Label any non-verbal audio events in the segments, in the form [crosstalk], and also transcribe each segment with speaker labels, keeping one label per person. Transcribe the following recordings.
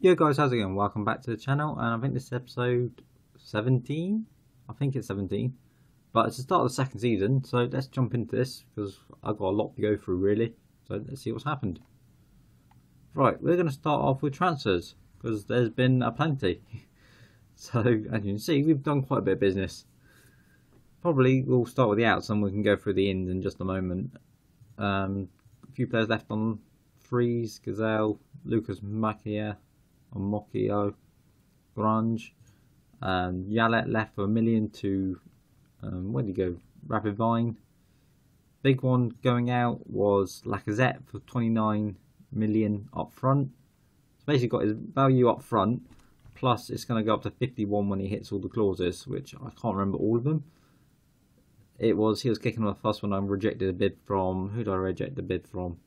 Speaker 1: Yo guys, how's it going? Welcome back to the channel, and I think this is episode 17? I think it's 17. But it's the start of the second season, so let's jump into this, because I've got a lot to go through really. So let's see what's happened. Right, we're going to start off with transfers, because there's been a plenty. [laughs] so, as you can see, we've done quite a bit of business. Probably we'll start with the outs, and we can go through the ins in just a moment. Um, a few players left on Freeze, Gazelle, Lucas Macchia, on Mokio, Grunge. Um, Yalet left for a million to, um, where did he go? Rapid Wien. Big one going out was Lacazette for 29 million up front. So basically got his value up front, plus it's going to go up to 51 when he hits all the clauses, which I can't remember all of them. It was, he was kicking on the fuss when I rejected a bid from, who did I reject the bid from?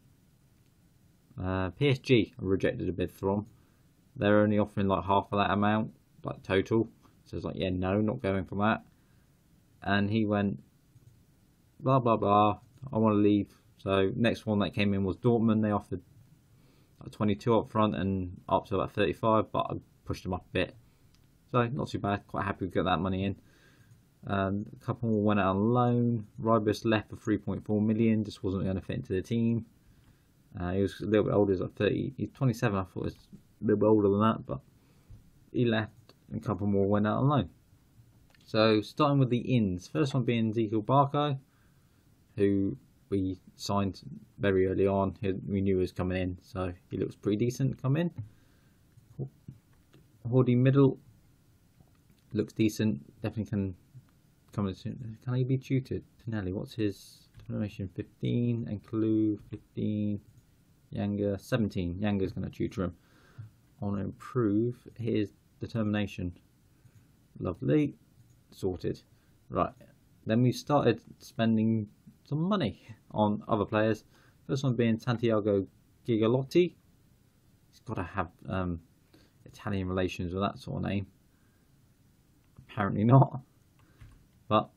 Speaker 1: Uh, PSG I rejected a bid from they're only offering like half of that amount, like total. So it's like, yeah, no, not going for that. And he went, blah, blah, blah, I want to leave. So next one that came in was Dortmund. They offered like 22 up front and up to about 35, but I pushed them up a bit. So not too bad, quite happy to get that money in. Um, a couple more went out on loan. Ribus left for 3.4 million, just wasn't going to fit into the team. Uh, he was a little bit older, he's like 30, he's 27, I thought it was a little bit older than that, but he left and a couple more went out on loan. So starting with the ins, first one being Ezekiel Barco, who we signed very early on. We knew he was coming in, so he looks pretty decent come in. Hardy middle looks decent. Definitely can come in soon. Can he be tutored? Tonelli, what's his determination? 15 and Clue 15. Younger 17. Younger's going to tutor him to improve his determination. Lovely. Sorted. Right. Then we started spending some money on other players. First one being Santiago Gigalotti. He's got to have um, Italian relations with that sort of name. Apparently not. But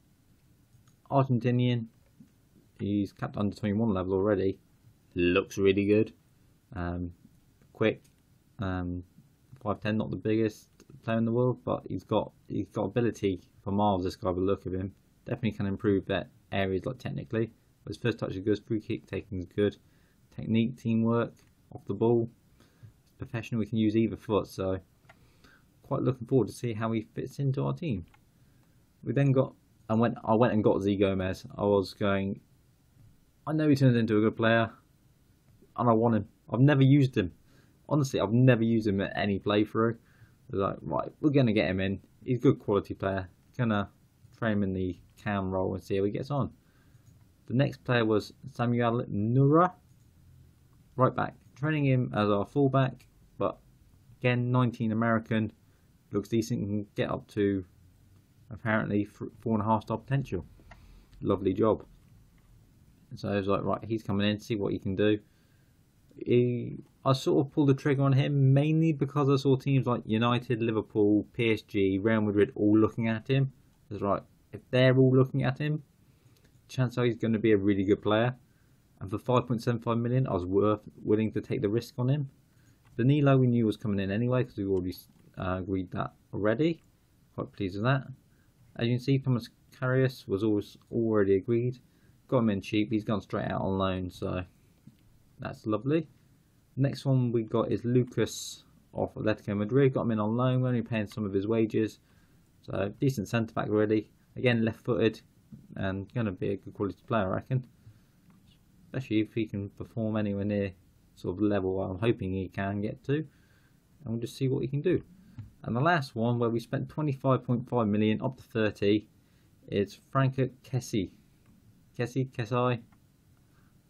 Speaker 1: Argentinian. He's capped under 21 level already. Looks really good. Um, quick, um, 5'10", not the biggest player in the world, but he's got he's got ability for miles. This guy, by the look of him, definitely can improve that areas like technically. But his first touch is good, free kick taking is good, technique, teamwork, off the ball, he's professional. We can use either foot, so quite looking forward to see how he fits into our team. We then got and went I went and got Z Gomez. I was going. I know he turns into a good player, and I want him. I've never used him honestly, I've never used him at any playthrough. Like, right, we're going to get him in. He's a good quality player. Gonna throw him in the cam role and see how he gets on. The next player was Samuel Nura, right back. Training him as our fullback, but again, 19 American, looks decent, can get up to apparently four and a half star potential. Lovely job. So I was like, right, he's coming in, see what he can do. He I sort of pulled the trigger on him mainly because I saw teams like United, Liverpool, PSG, Real Madrid all looking at him. It's like if they're all looking at him, chances are he's going to be a really good player. And for 5.75 million, I was worth willing to take the risk on him. Danilo we knew was coming in anyway because we already uh, agreed that already. Quite pleased with that. As you can see, Thomas Karius was always already agreed. Got him in cheap. He's gone straight out on loan, so that's lovely. Next one we got is Lucas off Atletico Madrid. Got him in on loan. We're only paying some of his wages. So decent centre back really. Again left footed and going to be a good quality player I reckon. Especially if he can perform anywhere near sort of level I'm hoping he can get to. And we'll just see what he can do. And the last one where we spent 25.5 million up to 30 is Franck Kessie. Kessie, Kessie.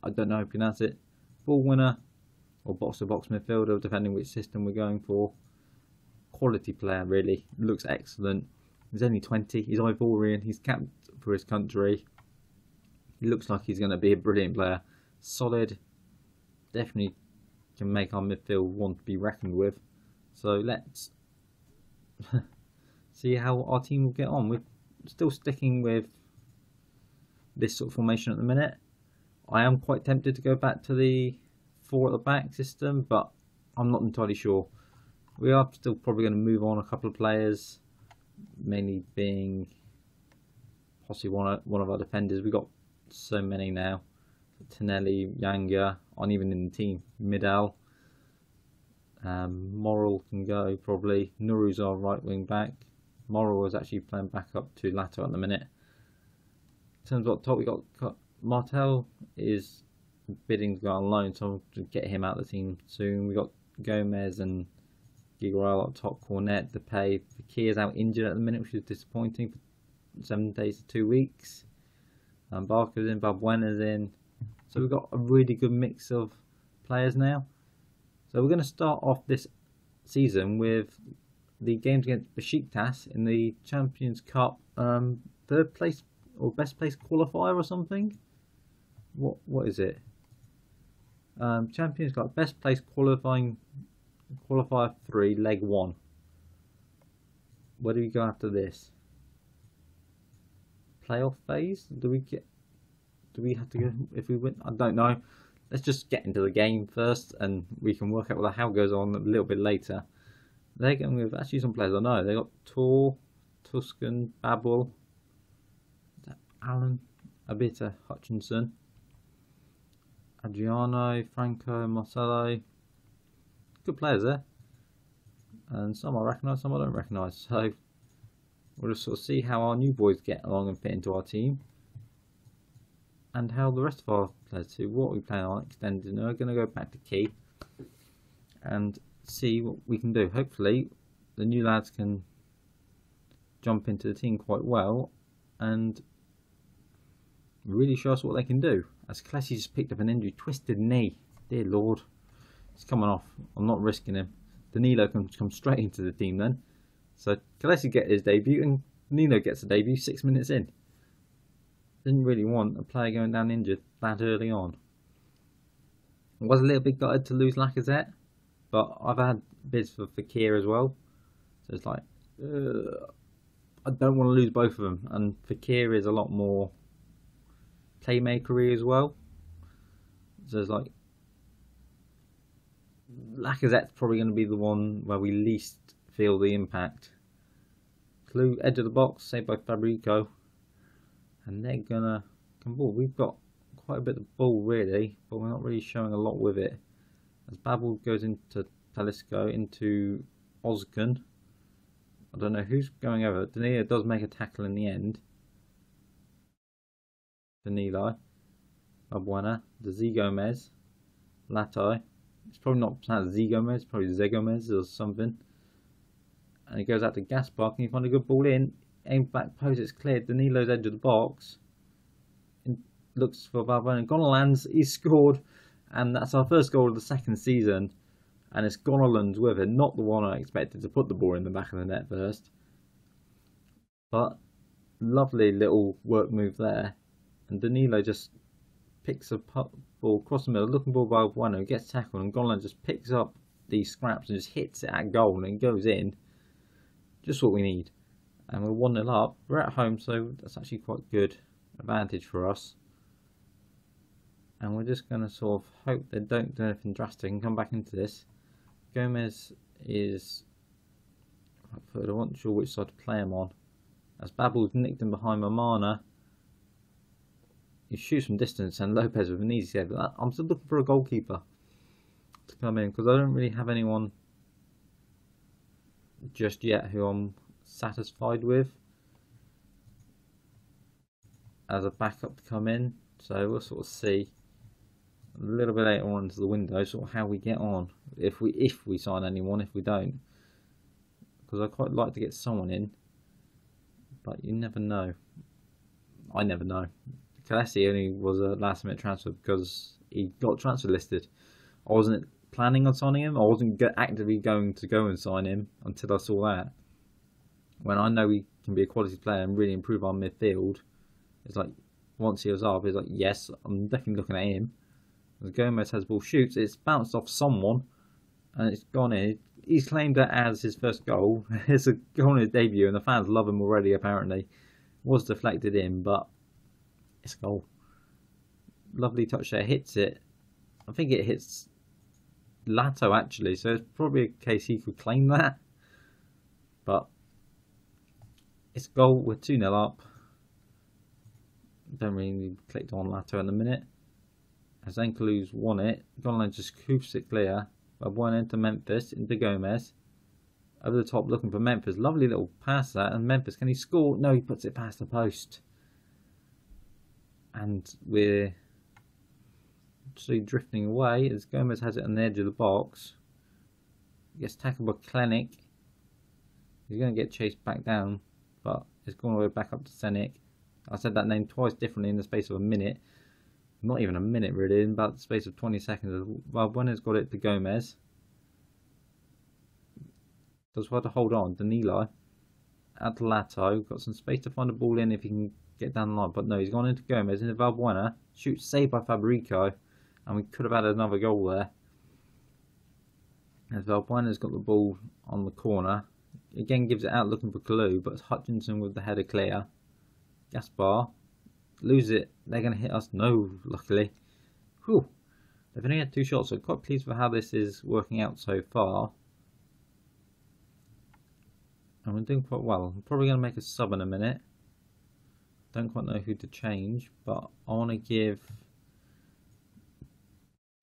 Speaker 1: I don't know how to pronounce it. Ball winner, or box to box midfielder, depending which system we're going for. Quality player, really. Looks excellent. He's only 20. He's Ivorian. He's capped for his country. He looks like he's going to be a brilliant player. Solid. Definitely can make our midfield want to be reckoned with. So let's [laughs] see how our team will get on. We're still sticking with this sort of formation at the minute. I am quite tempted to go back to the four at the back system, but I'm not entirely sure. We are still probably going to move on a couple of players, mainly being possibly one of, one of our defenders. We've got so many now. Tonelli, Yanga, on even in the team. Midal, um, Morel can go probably. Nuru's our right wing back. Morel is actually playing back up to Lato at the minute. In terms of what top we got Martel is bidding to go on loan, so to get him out of the team soon. We got Gomez and Gigarel up top, Cornet, the pay. is out injured at the minute, which is disappointing for seven days to two weeks. Um, Barker's in, Valbuena's in. So we've got a really good mix of players now. So we're going to start off this season with the games against Besiktas in the Champions Cup um, third place or best place qualifier or something. What what is it? Um, Champions got best place qualifying qualifier three leg one. Where do we go after this? Playoff phase? Do we get? Do we have to go if we win? I don't know. Let's just get into the game first, and we can work out how it goes on a little bit later. They're going with actually some players I know. They got Tor, Tuscan, Babel, Allen, Atiba, Hutchinson, Adriano, Franco, Marcelo. Good players there. And some I recognise, some I don't recognise. So we'll just sort of see how our new boys get along and fit into our team. And how the rest of our players do. What we plan on extending. We're going to go back to key. And see what we can do. Hopefully, the new lads can jump into the team quite well and really show us what they can do. As Classy just picked up an injury, twisted knee. Dear Lord, he's coming off. I'm not risking him. Danilo can come straight into the team then. So Kalesi get his debut and Nino gets a debut six minutes in. Didn't really want a player going down injured that early on. I was a little bit gutted to lose Lacazette. But I've had bids for Fekir as well. So it's like, uh, I don't want to lose both of them. And Fekir is a lot more playmakery as well. So it's like, Lacazette's probably going to be the one where we least feel the impact. Clue, edge of the box, saved by Fabrico. And they're going to come ball. We've got quite a bit of ball really, but we're not really showing a lot with it. As Babel goes into Talisca, into Ozgun. I don't know who's going over. Danilo does make a tackle in the end. Danilo. Abuena. The Z Gomez. Latai. It's probably not pronounced Z Gomez, probably Z Gomez or something. And he goes out to Gaspar. Can you find a good ball in? Aim back post, it's cleared. Danilo's edge of the box. And looks for Valbuena. Gonalons, he's scored and that's our first goal of the second season. And it's Gonalons with it, not the one I expected to put the ball in the back of the net first. But lovely little work move there. And Danilo just picks a ball across the middle, looking for Valbuena, gets tackled, and Golan just picks up these scraps and just hits it at goal and goes in. Just what we need. And we're 1 0 up. We're at home, so that's actually quite good advantage for us and we're just going to sort of hope they don't do anything drastic and come back into this. Gomez is I wasn't sure which side to play him on. As Babel's nicked him behind Mammana, he shoots from distance and Lopes with an easy save. I'm still looking for a goalkeeper to come in because I don't really have anyone just yet who I'm satisfied with as a backup to come in. So we'll sort of see a little bit later on into the window, sort of how we get on if we if we sign anyone, if we don't, because I quite like to get someone in, but you never know. I never know. Kalesi only was a last minute transfer because he got transfer listed. I wasn't planning on signing him. I wasn't actively going to go and sign him until I saw that. When I know he can be a quality player and really improve our midfield, it's like once he was up, it's like yes, I'm definitely looking at him. As Gomez has ball shoots, it's bounced off someone and it's gone in. He's claimed that as his first goal. [laughs] it's a goal in his debut, and the fans love him already. Apparently, was deflected in, but it's goal. Lovely touch there, hits it. I think it hits Lato actually, so it's probably a case he could claim that. But it's goal. We're 2 0 up. Don't really clicked on Lato in the minute. As Enclu's won it, Gonlan just coops it clear. But one into Memphis, into Gomez. Over the top looking for Memphis. Lovely little pass that. And Memphis, can he score? No, he puts it past the post. And we're actually drifting away as Gomez has it on the edge of the box. Gets tackled by Klenik. He's going to get chased back down, but it's going all the way back up to Senik. I said that name twice differently in the space of a minute. Not even a minute really, in about the space of 20 seconds. Well, when has got it to Gomez. Does try to hold on. Danilo. At Lato. Got some space to find the ball in if he can get down the line. But no, he's gone into Gomez, into Valbuena. Shoot saved by Fabrizio and we could have had another goal there. As Valbuena's got the ball on the corner. Again gives it out looking for Kalu, but it's Hutchinson with the header clear. Gaspar lose it. They're going to hit us. No, luckily. Whew. They've only had two shots, so quite pleased with how this is working out so far. And we're doing quite well. I'm probably going to make a sub in a minute. Don't quite know who to change, but I want to give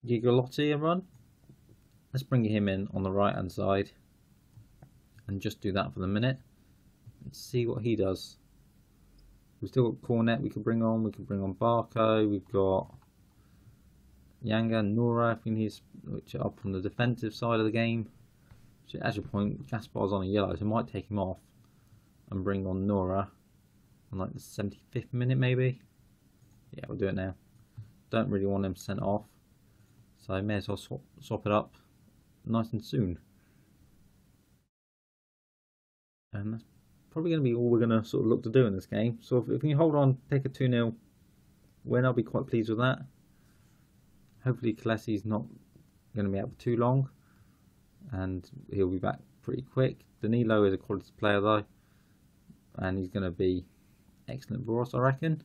Speaker 1: Gigolotti a run. Let's bring him in on the right hand side and just do that for the minute and see what he does. We've still got Cornet we could bring on, we could bring on Barco, we've got Yanga and Nora if we need which are up on the defensive side of the game. So as your point, Gaspar's on a yellow, so I might take him off and bring on Nora on like the 75th minute maybe. Yeah, we'll do it now. Don't really want him sent off. So I may as well swap, swap it up nice and soon. And that's probably going to be all we're going to sort of look to do in this game. So if, if we hold on, take a 2-0 win, I'll be quite pleased with that. Hopefully Kalesi's not going to be out for too long. And he'll be back pretty quick. Danilo is a quality player though. And he's going to be excellent for us, I reckon.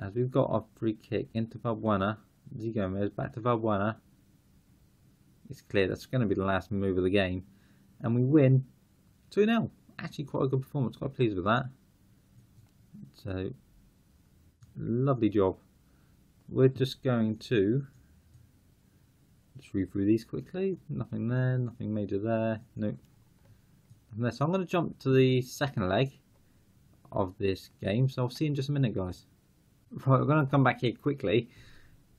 Speaker 1: As we've got a free kick into Valbuena. Z Gomez back to Valbuena. It's clear that's going to be the last move of the game. And we win 2 0. Actually, quite a good performance. Quite pleased with that. So, lovely job. We're just going to just read through these quickly. Nothing there, nothing major there. Nope. So I'm going to jump to the second leg of this game. So I'll see you in just a minute, guys. Right, we're going to come back here quickly.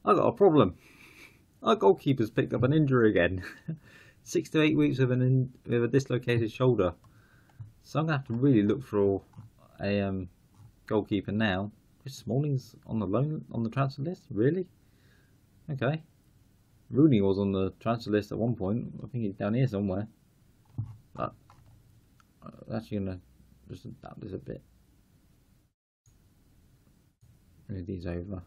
Speaker 1: I got a problem. Our goalkeeper's picked up an injury again. [laughs] Six to eight weeks with an in, with a dislocated shoulder. So I'm gonna have to really look for a um, goalkeeper now. Chris Smalling's on the loan on the transfer list. Really? Okay. Rooney was on the transfer list at one point. I think he's down here somewhere. But uh, actually gonna just adapt this a bit. Move these over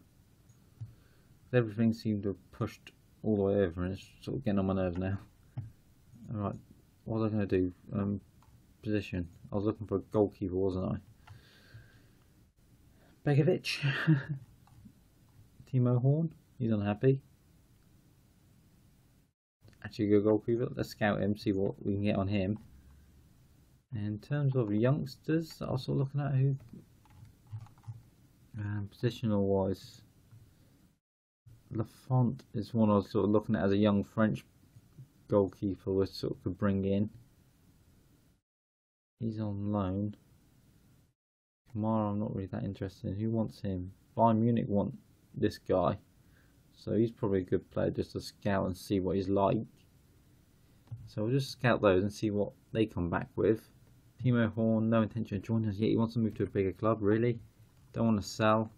Speaker 1: everything seemed to have pushed all the way over and it's sort of getting on my nerves now. Alright, what was I going to do? Um, position. I was looking for a goalkeeper, wasn't I? Begovic. [laughs] Timo Horn. He's unhappy. Actually, good goalkeeper. Let's scout him, see what we can get on him. In terms of youngsters, of looking at who, um, positional wise, Lafont is one I was sort of looking at as a young French goalkeeper we sort of could bring in. He's on loan. Kamara I'm not really that interested in. Who wants him? Bayern Munich want this guy. So he's probably a good player just to scout and see what he's like. So we'll just scout those and see what they come back with. Timo Horn, no intention of joining us yet. He wants to move to a bigger club, really. Don't want to sell.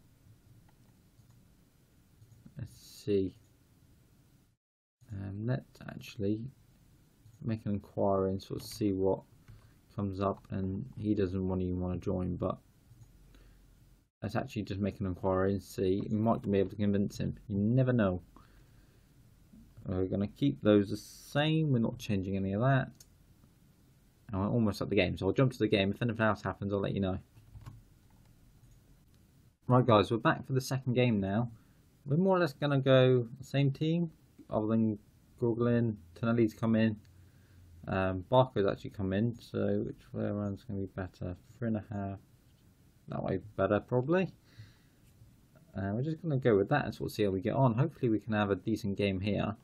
Speaker 1: Let's see. Um, let's actually make an inquiry and sort of see what comes up and he doesn't want even want to join but let's actually just make an inquiry and see. We might be able to convince him. You never know. We're going to keep those the same. We're not changing any of that. And we're almost at the game so I'll jump to the game. If anything else happens I'll let you know right guys we're back for the second game now we're more or less going to go same team other than Gorgelin, Tonelli's come in. Um, Barco's actually come in, so which way around's going to be better? Three and a half. That way better, probably. Uh, we're just going to go with that and sort of see how we get on. Hopefully we can have a decent game here.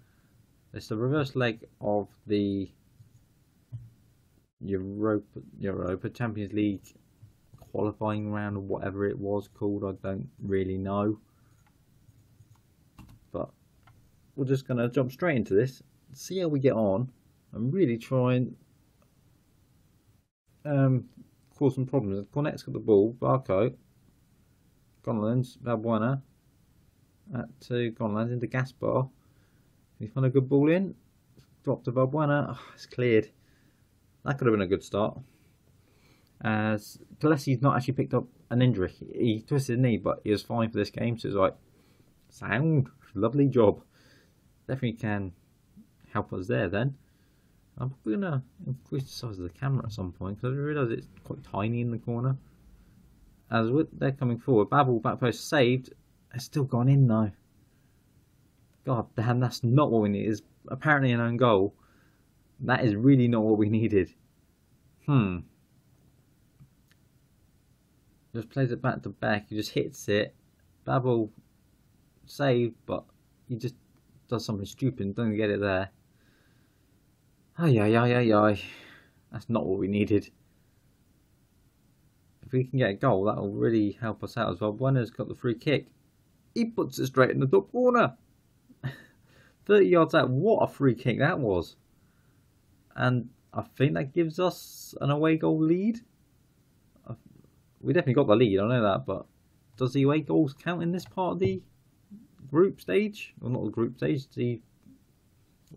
Speaker 1: It's the reverse leg of the Europa, Europa Champions League qualifying round or whatever it was called. I don't really know. But we're just going to jump straight into this, see how we get on, and really try and um, cause some problems. Cornet's got the ball, Barco, Gonalons, Valbuena, at to Gonalons into Gaspar. He's found a good ball in, dropped to Valbuena, oh, it's cleared. That could have been a good start. As Gillespie's not actually picked up an injury. He twisted his knee, but he was fine for this game, so it's like, sound, lovely job. Definitely can help us there then. I'm to increase the size of the camera at some point because I realise it's quite tiny in the corner. As with, they're coming forward, Babel back post saved. It's still gone in though. God damn, that's not what we need. It's apparently an own goal. That is really not what we needed. Hmm. Just plays it back to back. He just hits it. Babel saved, but he just does something stupid and doesn't get it there. Ay, ay, ay, ay, ay. That's not what we needed. If we can get a goal, that'll really help us out as well. Buena's got the free kick. He puts it straight in the top corner. [laughs] 30 yards out. What a free kick that was. And I think that gives us an away goal lead. We definitely got the lead, I know that, but does the away goals count in this part of the group stage? Well, not the group stage, the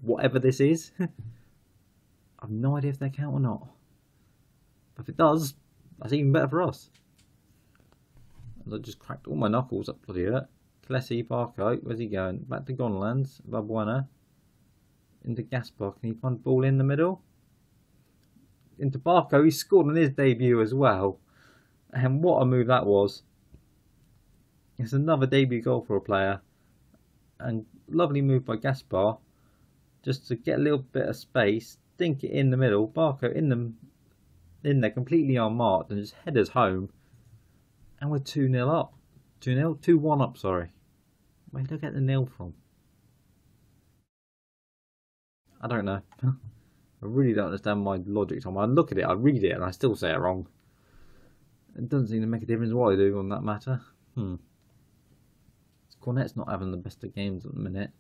Speaker 1: whatever this is. [laughs] I've no idea if they count or not. But if it does, that's even better for us. I just cracked all my knuckles up bloody hurt. Klesi, Barco, where's he going? Back to Gonalons, Valbuena. Into Gaspar, can he find ball in the middle? Into Barco, he scored on his debut as well. And what a move that was. It's another debut goal for a player. And lovely move by Gaspar. Just to get a little bit of space dink it in the middle. Barco in them in there completely unmarked and just headers home. And we're 2 0 up. 2 0? 2 1 up, sorry. Where did I get the nil from? I don't know. [laughs] I really don't understand my logic, Tom. I look at it, I read it, and I still say it wrong. It doesn't seem to make a difference what I do on that matter. Hmm. Cornet's not having the best of games at the minute.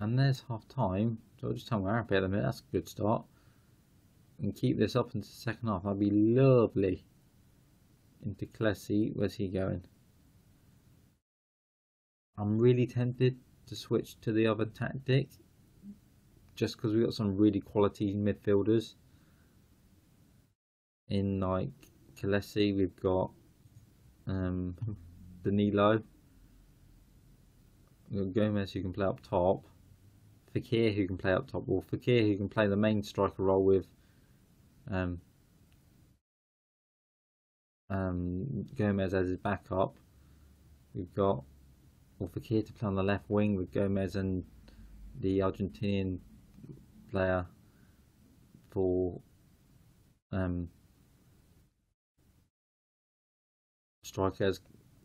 Speaker 1: And there's half time. So just tell we're happy at the minute. That's a good start. And keep this up into the second half. That'd be lovely. Into Klesi. Where's he going? I'm really tempted to switch to the other tactic. Just because we've got some really quality midfielders. In like Kalesi, we've got um, [laughs] Danilo. Gomez who can play up top. Fekir who can play up top, or Fekir who can play the main striker role with um, um, Gomez as his backup. We've got or Fekir to play on the left wing with Gomez and the Argentinian player for um, strikers.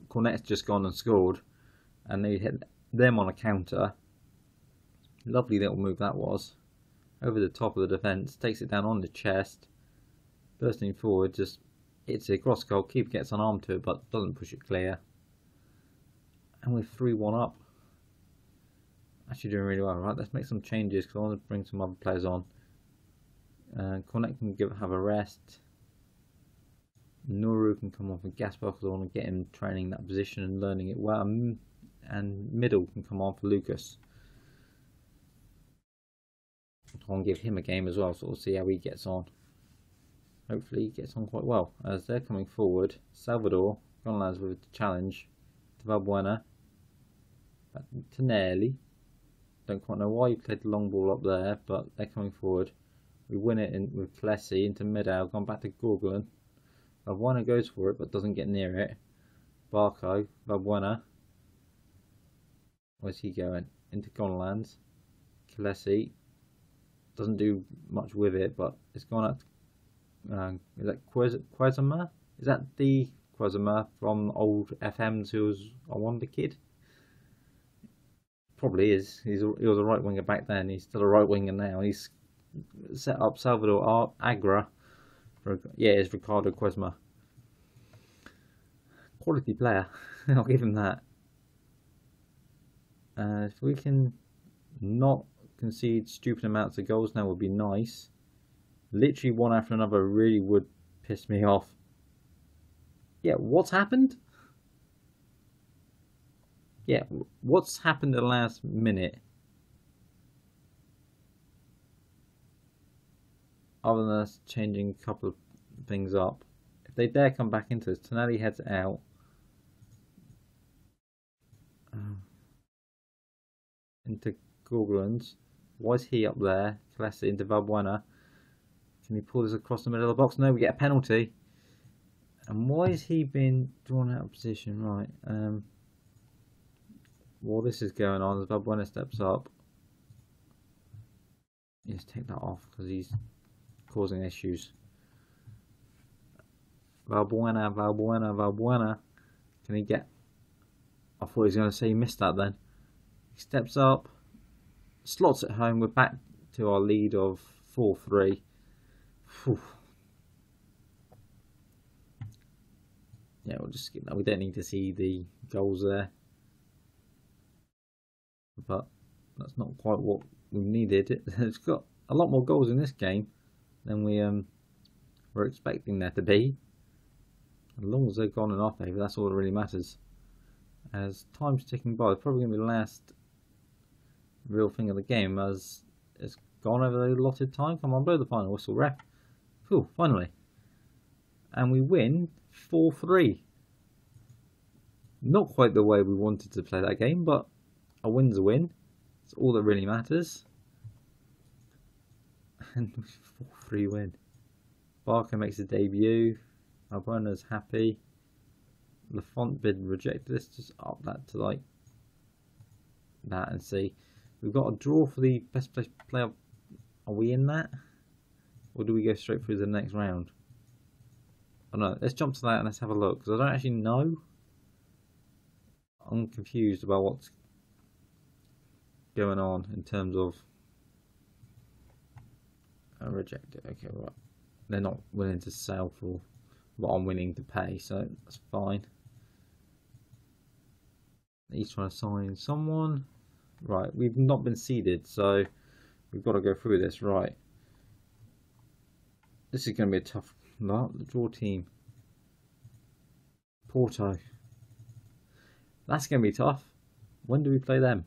Speaker 1: Cornet's just gone and scored, and they hit them on a counter Lovely little move that was. Over the top of the defence, takes it down on the chest. Bursting forward, just hits it across goal. Keeper gets an arm to it, but doesn't push it clear. And we're 3 1 up. Actually doing really well, right? Let's make some changes because I want to bring some other players on. Uh, Cornet can give have a rest. Nuru can come on for Gaspar because I want to get him training that position and learning it well. And Middle can come on for Lucas. I'll give him a game as well, so we'll see how he gets on. Hopefully he gets on quite well. As they're coming forward, Salvador, Gonalons with the challenge to Valbuena. Back to Nelly. Don't quite know why he played the long ball up there, but they're coming forward. We win it in, with Klesi into mid-air, gone back to Gorgelin. Valbuena goes for it, but doesn't get near it. Barco, Valbuena. Where's he going? into Gonalons. Kilesi doesn't do much with it, but it's gone out. Uh, is that Quaresma? Is that the Quaresma from old FMs who was a wonder kid? Probably is. He's a, he was a right winger back then. He's still a right winger now. He's set up Salvador Agra. Yeah, it's Ricardo Quaresma. Quality player. [laughs] I'll give him that. Uh, if we can not concede stupid amounts of goals now would be nice. Literally one after another really would piss me off. Yeah, what's happened? Yeah, what's happened at the last minute? Other than us changing a couple of things up. If they dare come back into this, Tonelli heads out. [sighs] Into Gorglands. Why is he up there? Classic into Valbuena. Can he pull this across the middle of the box? No, we get a penalty. And why has he been drawn out of position? Right. Um, while this is going on, Valbuena steps up, let's take that off because he's causing issues. Valbuena, Valbuena, Valbuena. Can he get? I thought he was going to say he missed that then. He steps up, slots at home. We're back to our lead of 4 3. Yeah, we'll just skip that. We don't need to see the goals there. But that's not quite what we needed. [laughs] It's got a lot more goals in this game than we um, were expecting there to be. As long as they've gone in our favour, that's all that really matters. As time's ticking by, it's probably going to be the last real thing of the game as it's gone over the allotted time. Come on, blow the final whistle, ref. Cool, finally. And we win 4-3. Not quite the way we wanted to play that game, but a win's a win. It's all that really matters. [laughs] And 4-3 win. Barker makes a debut. Albuena's happy. Lafont bid rejected. Let's just up that to like that and see. We've got a draw for the best place player. Are we in that? Or do we go straight through the next round? Oh, I don't know. Let's jump to that and let's have a look. Because I don't actually know. I'm confused about what's going on in terms of I reject it. Okay, right. They're not willing to sell for what I'm willing to pay, so that's fine. He's trying to sign someone. Right, we've not been seeded, so we've got to go through this. Right. This is going to be a tough lot. The draw team. Porto. That's going to be tough. When do we play them?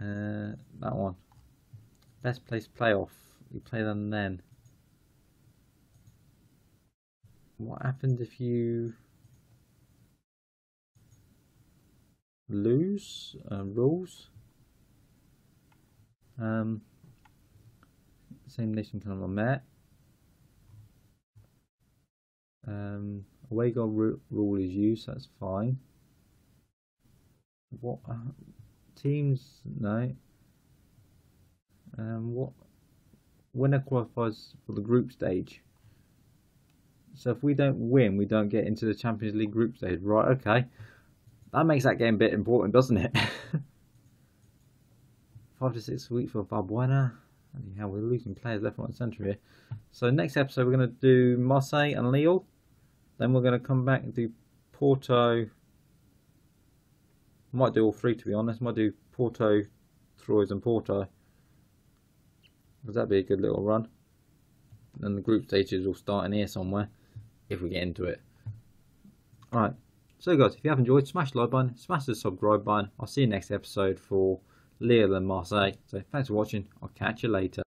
Speaker 1: Uh, that one. Best place playoff. You play them then. What happens if you lose uh, rules. Um, same nation kind of met. Um, away goal rule is used, so that's fine. What uh, teams? No. Um, what winner qualifies for the group stage? So if we don't win, we don't get into the Champions League group stage. Right? Okay. That makes that game a bit important, doesn't it? [laughs] Five to six weeks for Valbuena. Yeah, we're losing players left, right, and centre here. So next episode we're going to do Marseille and Lille. Then we're going to come back and do Porto. Might do all three to be honest. Might do Porto, Troyes and Porto. Because that'd be a good little run. And the group stages will start in here somewhere. If we get into it. Alright. So guys, if you have enjoyed, smash the like button, smash the subscribe button. I'll see you next episode for Lille and Marseille. So thanks for watching. I'll catch you later.